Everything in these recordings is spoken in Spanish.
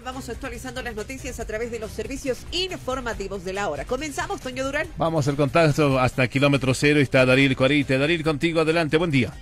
Vamos actualizando las noticias a través de los servicios informativos de la hora. Comenzamos, Toño Durán. Vamos al contacto hasta kilómetro cero. Está Daril Cuarite. Daril, contigo, adelante. Buen día.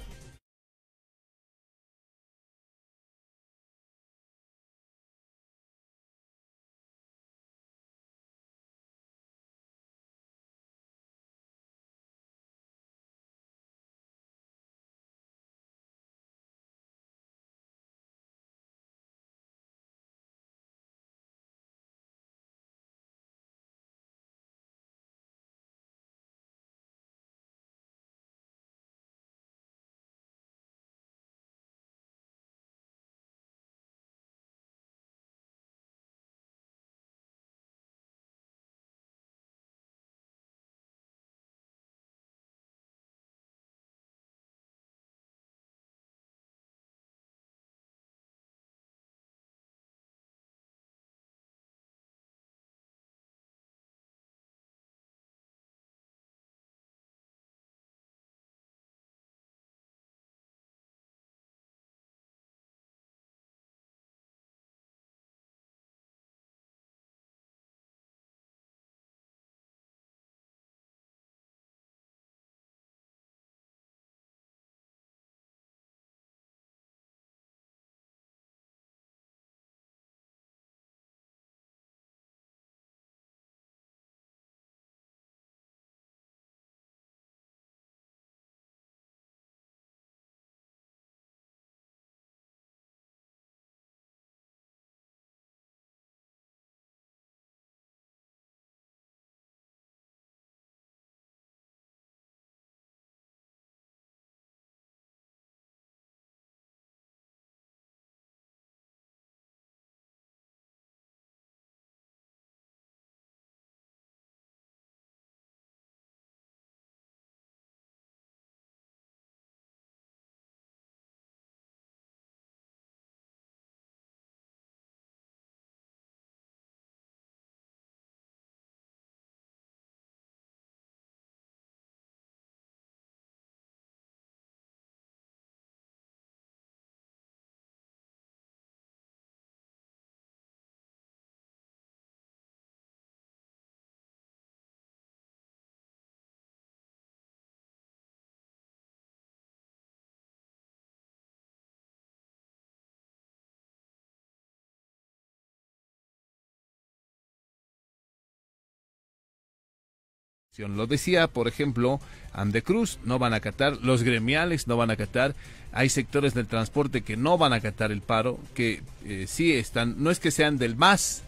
Lo decía, por ejemplo, Andecruz, no van a acatar, los gremiales no van a acatar, hay sectores del transporte que no van a acatar el paro, que eh, sí están, no es que sean del más,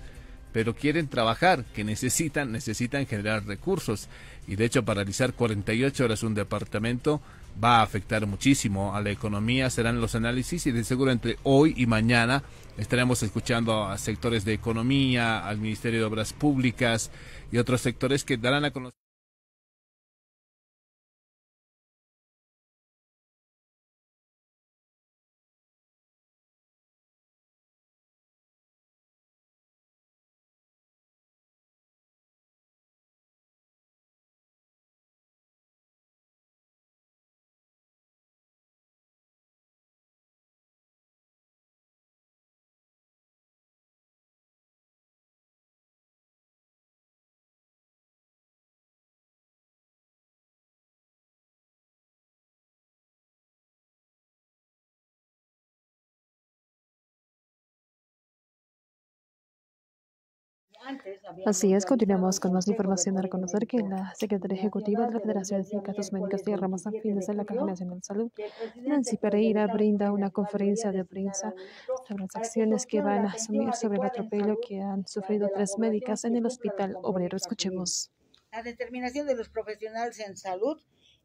pero quieren trabajar, que necesitan, necesitan generar recursos. Y de hecho, paralizar 48 horas un departamento va a afectar muchísimo a la economía, serán los análisis y de seguro entre hoy y mañana estaremos escuchando a sectores de economía, al Ministerio de Obras Públicas y otros sectores que darán a conocer. Así es, continuamos con más información a reconocer que la secretaria ejecutiva de la Federación de Sindicatos Médicos de Ramas Afines de la Caja Nacional de Salud, Nancy Pereira, brinda una conferencia de prensa sobre las acciones que van a asumir sobre el atropello que han sufrido tres médicas en el Hospital Obrero. Escuchemos. La determinación de los profesionales en salud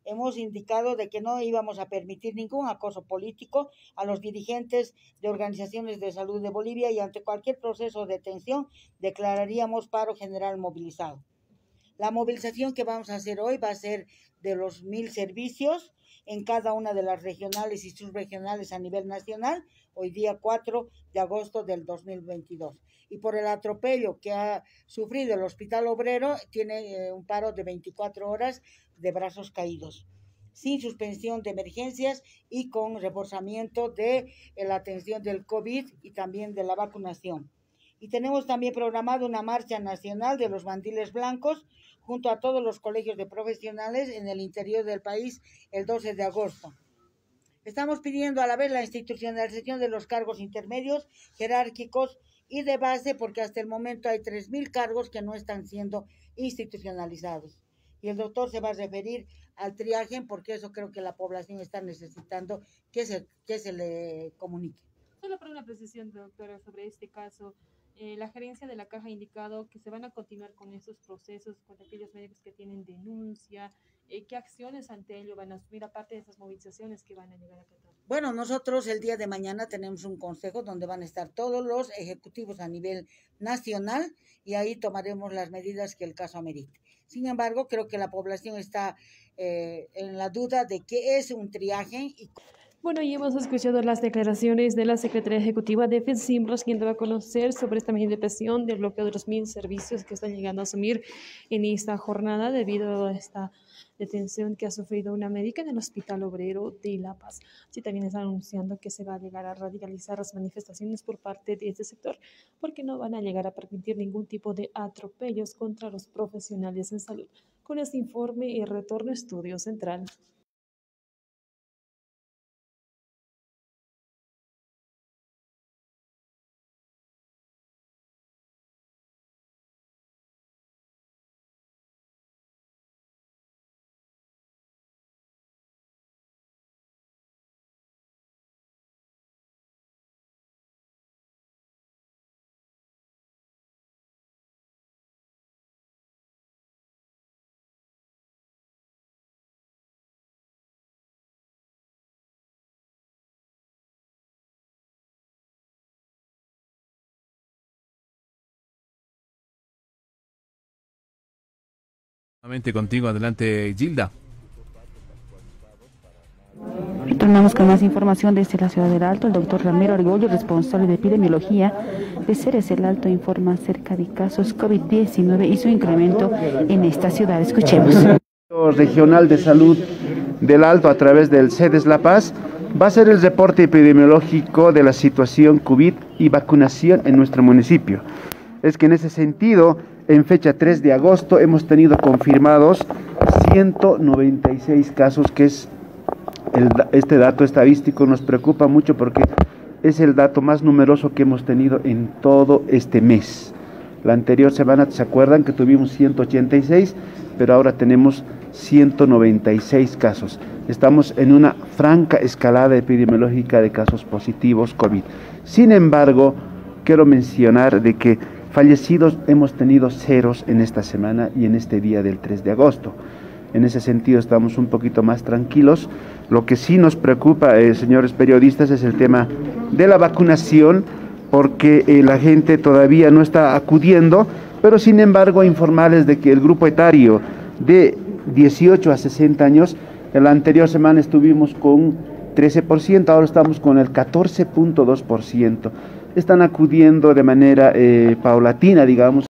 hemos indicado de que no íbamos a permitir ningún acoso político a los dirigentes de organizaciones de salud de Bolivia y ante cualquier proceso de detención declararíamos paro general movilizado. La movilización que vamos a hacer hoy va a ser de los mil servicios en cada una de las regionales y subregionales a nivel nacional, hoy día 4 de agosto del 2022. Y por el atropello que ha sufrido el Hospital Obrero, tiene eh, un paro de 24 horas de brazos caídos sin suspensión de emergencias y con reforzamiento de la atención del COVID y también de la vacunación. Y tenemos también programado una marcha nacional de los mandiles blancos junto a todos los colegios de profesionales en el interior del país el 12 de agosto. Estamos pidiendo a la vez la institucionalización de los cargos intermedios, jerárquicos y de base, porque hasta el momento hay 3.000 cargos que no están siendo institucionalizados. Y el doctor se va a referir al triaje porque eso creo que la población está necesitando que se, que se le comunique. Solo para una precisión, doctora, sobre este caso. Eh, la gerencia de la caja ha indicado que se van a continuar con estos procesos con aquellos médicos que tienen denuncia. Eh, ¿Qué acciones ante ello van a asumir aparte de esas movilizaciones que van a llegar a Qatar? Bueno, nosotros el día de mañana tenemos un consejo donde van a estar todos los ejecutivos a nivel nacional y ahí tomaremos las medidas que el caso amerite. Sin embargo, creo que la población está eh, en la duda de qué es un triaje y bueno, y hemos escuchado las declaraciones de la Secretaría Ejecutiva de FEDSIMBROS, quien debe conocer sobre esta presión del bloqueo de los mil servicios que están llegando a asumir en esta jornada debido a esta detención que ha sufrido una médica en el Hospital Obrero de La Paz. Así también están anunciando que se va a llegar a radicalizar las manifestaciones por parte de este sector, porque no van a llegar a permitir ningún tipo de atropellos contra los profesionales en salud. Con este informe y retorno a Estudio Central. Contigo, adelante Gilda. Retornamos con más información desde la ciudad del Alto. El doctor Ramiro Argollo, responsable de epidemiología de Ceres el Alto, informa acerca de casos COVID-19 y su incremento en esta ciudad. Escuchemos. Regional de Salud del Alto a través del CEDES La Paz va a ser el reporte epidemiológico de la situación COVID y vacunación en nuestro municipio. Es que en ese sentido en fecha 3 de agosto hemos tenido confirmados 196 casos, que es este dato estadístico nos preocupa mucho porque es el dato más numeroso que hemos tenido en todo este mes. La anterior semana, ¿se acuerdan que tuvimos 186? Pero ahora tenemos 196 casos. Estamos en una franca escalada epidemiológica de casos positivos COVID. Sin embargo, quiero mencionar de que Fallecidos hemos tenido ceros en esta semana y en este día del 3 de agosto. En ese sentido estamos un poquito más tranquilos. Lo que sí nos preocupa, eh, señores periodistas, es el tema de la vacunación, porque eh, la gente todavía no está acudiendo, pero sin embargo informarles de que el grupo etario de 18 a 60 años, en la anterior semana estuvimos con 13%, ahora estamos con el 14.2% están acudiendo de manera eh, paulatina, digamos,